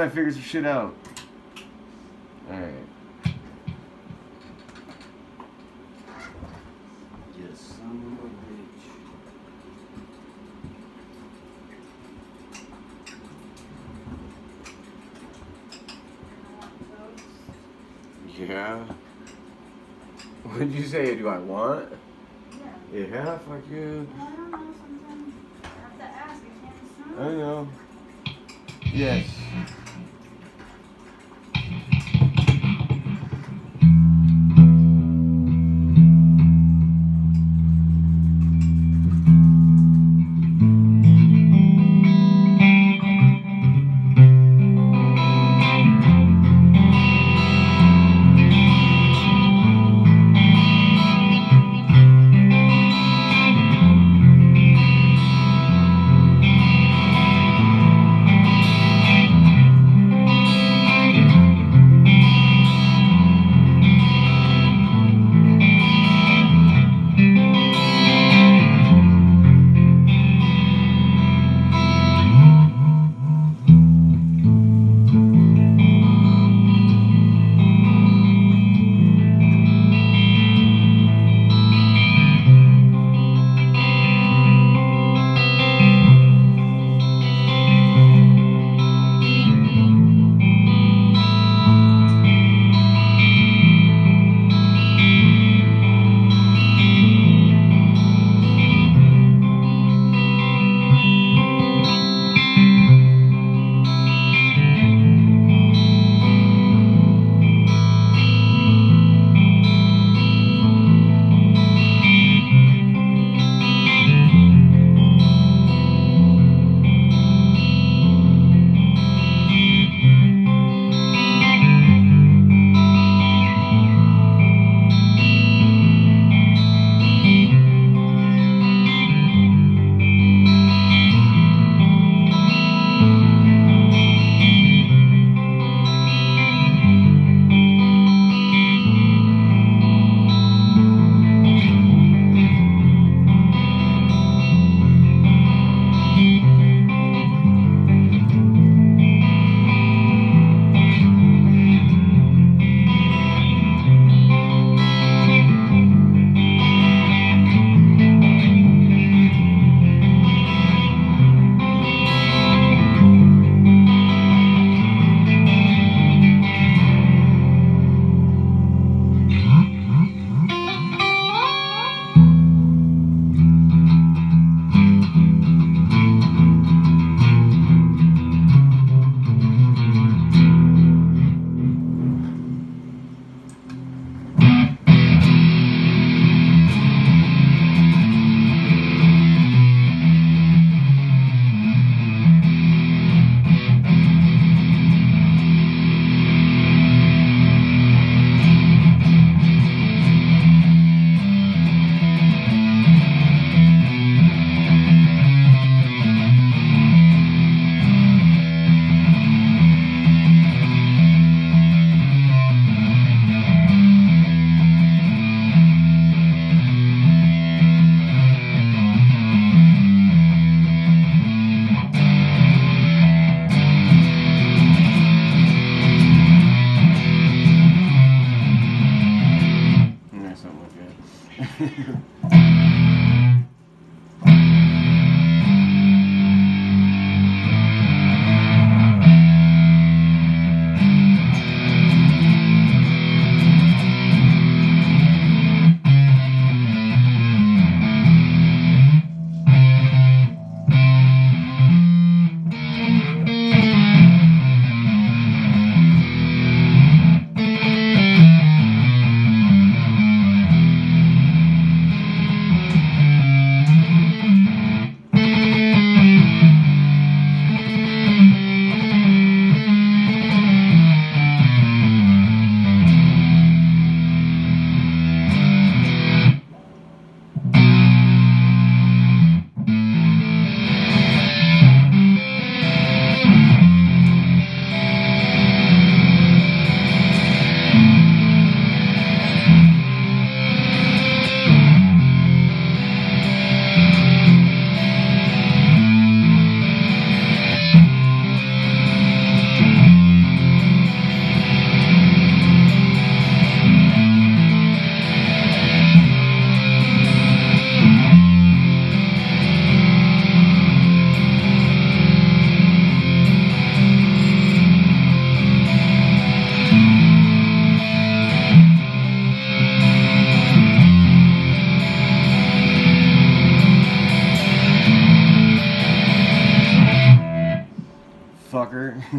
Just when I figure some shit out. Alright. Yes, son of a bitch. Yeah. What'd you say? Do I want? Yeah. Yeah, fuck you. I don't know,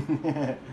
Bye.